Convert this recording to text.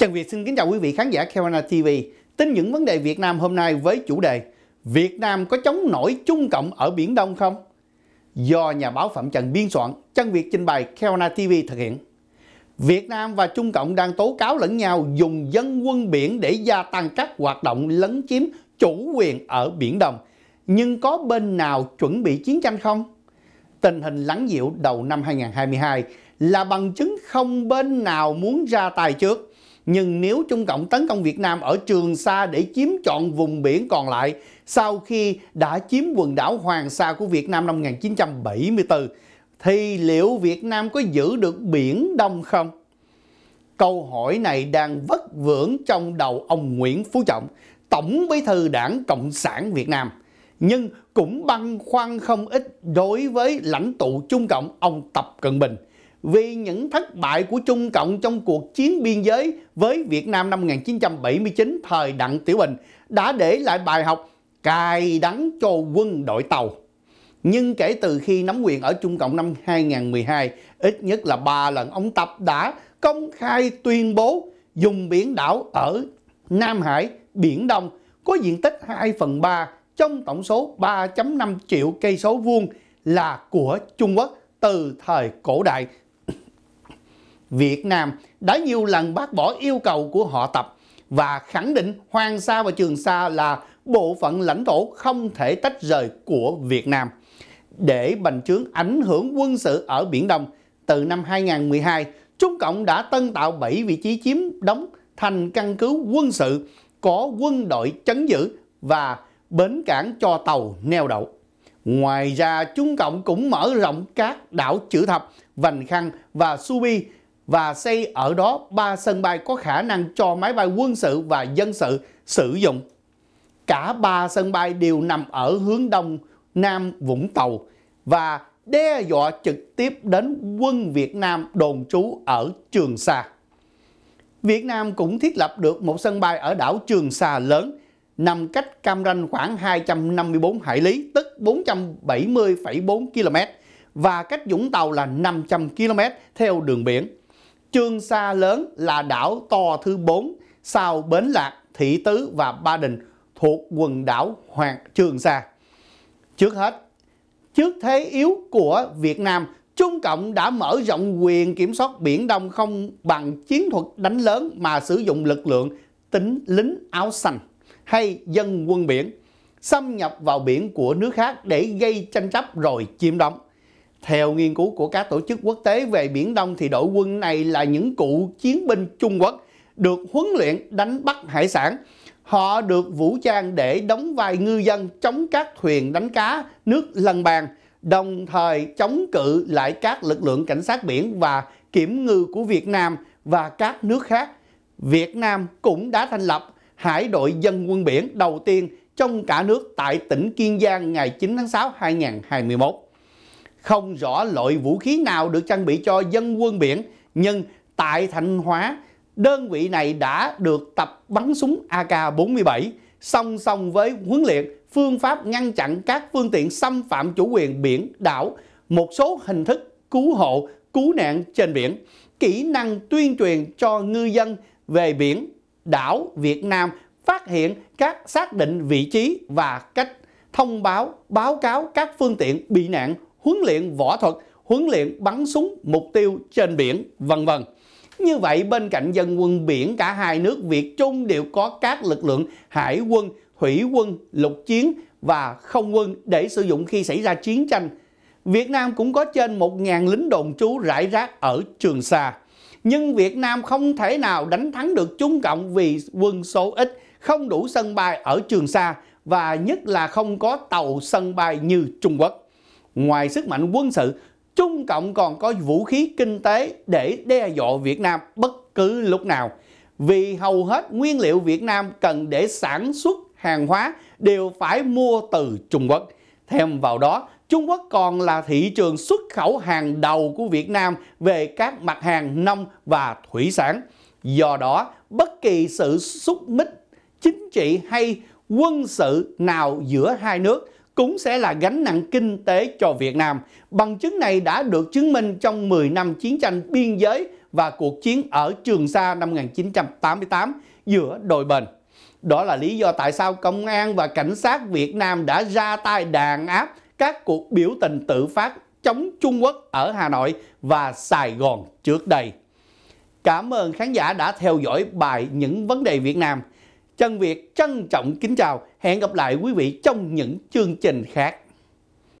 Trần Việt xin kính chào quý vị khán giả Carolina TV. Tin những vấn đề Việt Nam hôm nay với chủ đề Việt Nam có chống nổi Trung Cộng ở Biển Đông không? Do nhà báo Phạm Trần biên soạn, Trần Việt trình bày Carolina TV thực hiện. Việt Nam và Trung Cộng đang tố cáo lẫn nhau dùng dân quân biển để gia tăng các hoạt động lấn chiếm chủ quyền ở Biển Đông. Nhưng có bên nào chuẩn bị chiến tranh không? Tình hình lắng dịu đầu năm 2022 là bằng chứng không bên nào muốn ra tay trước. Nhưng nếu Trung Cộng tấn công Việt Nam ở Trường Sa để chiếm trọn vùng biển còn lại sau khi đã chiếm quần đảo Hoàng Sa của Việt Nam năm 1974, thì liệu Việt Nam có giữ được Biển Đông không? Câu hỏi này đang vất vưởng trong đầu ông Nguyễn Phú Trọng, Tổng bí thư đảng Cộng sản Việt Nam. Nhưng cũng băn khoăn không ít đối với lãnh tụ Trung Cộng ông Tập Cận Bình – vì những thất bại của Trung Cộng trong cuộc chiến biên giới với Việt Nam năm 1979 thời Đặng Tiểu Bình đã để lại bài học cài đắng cho quân đội tàu. Nhưng kể từ khi nắm quyền ở Trung Cộng năm 2012, ít nhất là ba lần ông Tập đã công khai tuyên bố dùng biển đảo ở Nam Hải, Biển Đông có diện tích 2 phần 3 trong tổng số 3.5 triệu cây số vuông là của Trung Quốc từ thời cổ đại Việt Nam đã nhiều lần bác bỏ yêu cầu của họ Tập và khẳng định Hoàng Sa và Trường Sa là bộ phận lãnh thổ không thể tách rời của Việt Nam. Để bành trướng ảnh hưởng quân sự ở Biển Đông, từ năm 2012, Trung Cộng đã tân tạo 7 vị trí chiếm đóng thành căn cứ quân sự có quân đội chấn giữ và bến cảng cho tàu neo đậu. Ngoài ra, Trung Cộng cũng mở rộng các đảo Chữ Thập, Vành Khăn và Subi và xây ở đó ba sân bay có khả năng cho máy bay quân sự và dân sự sử dụng. Cả ba sân bay đều nằm ở hướng đông nam Vũng Tàu và đe dọa trực tiếp đến quân Việt Nam đồn trú ở Trường Sa. Việt Nam cũng thiết lập được một sân bay ở đảo Trường Sa lớn, nằm cách Cam Ranh khoảng 254 hải lý, tức 470,4 km, và cách Vũng Tàu là 500 km theo đường biển. Trương Sa lớn là đảo to thứ 4 sau Bến Lạc, Thị Tứ và Ba Đình thuộc quần đảo Hoàng Trường Sa. Trước hết, trước thế yếu của Việt Nam, Trung Cộng đã mở rộng quyền kiểm soát Biển Đông không bằng chiến thuật đánh lớn mà sử dụng lực lượng tính lính áo xanh hay dân quân biển xâm nhập vào biển của nước khác để gây tranh chấp rồi chiếm đóng. Theo nghiên cứu của các tổ chức quốc tế về Biển Đông thì đội quân này là những cựu chiến binh Trung Quốc được huấn luyện đánh bắt hải sản. Họ được vũ trang để đóng vai ngư dân chống các thuyền đánh cá nước lân bàn, đồng thời chống cự lại các lực lượng cảnh sát biển và kiểm ngư của Việt Nam và các nước khác. Việt Nam cũng đã thành lập Hải đội dân quân biển đầu tiên trong cả nước tại tỉnh Kiên Giang ngày 9 tháng 6 2021. Không rõ loại vũ khí nào được trang bị cho dân quân biển, nhưng tại Thanh Hóa, đơn vị này đã được tập bắn súng AK-47 song song với huấn luyện phương pháp ngăn chặn các phương tiện xâm phạm chủ quyền biển đảo, một số hình thức cứu hộ, cứu nạn trên biển, kỹ năng tuyên truyền cho ngư dân về biển, đảo Việt Nam phát hiện các xác định vị trí và cách thông báo, báo cáo các phương tiện bị nạn huấn luyện võ thuật, huấn luyện bắn súng mục tiêu trên biển, vân vân. Như vậy bên cạnh dân quân biển cả hai nước Việt Trung đều có các lực lượng hải quân, thủy quân, lục chiến và không quân để sử dụng khi xảy ra chiến tranh. Việt Nam cũng có trên 1.000 lính đồn trú rải rác ở Trường Sa. Nhưng Việt Nam không thể nào đánh thắng được Trung Cộng vì quân số ít, không đủ sân bay ở Trường Sa và nhất là không có tàu sân bay như Trung Quốc. Ngoài sức mạnh quân sự, Trung Cộng còn có vũ khí kinh tế để đe dọa Việt Nam bất cứ lúc nào. Vì hầu hết nguyên liệu Việt Nam cần để sản xuất hàng hóa đều phải mua từ Trung Quốc. Thêm vào đó, Trung Quốc còn là thị trường xuất khẩu hàng đầu của Việt Nam về các mặt hàng nông và thủy sản. Do đó, bất kỳ sự xúc mích chính trị hay quân sự nào giữa hai nước cũng sẽ là gánh nặng kinh tế cho Việt Nam. Bằng chứng này đã được chứng minh trong 10 năm chiến tranh biên giới và cuộc chiến ở Trường Sa năm 1988 giữa đôi bên. Đó là lý do tại sao công an và cảnh sát Việt Nam đã ra tay đàn áp các cuộc biểu tình tự phát chống Trung Quốc ở Hà Nội và Sài Gòn trước đây. Cảm ơn khán giả đã theo dõi bài Những vấn đề Việt Nam. Trần Việt trân trọng kính chào, hẹn gặp lại quý vị trong những chương trình khác.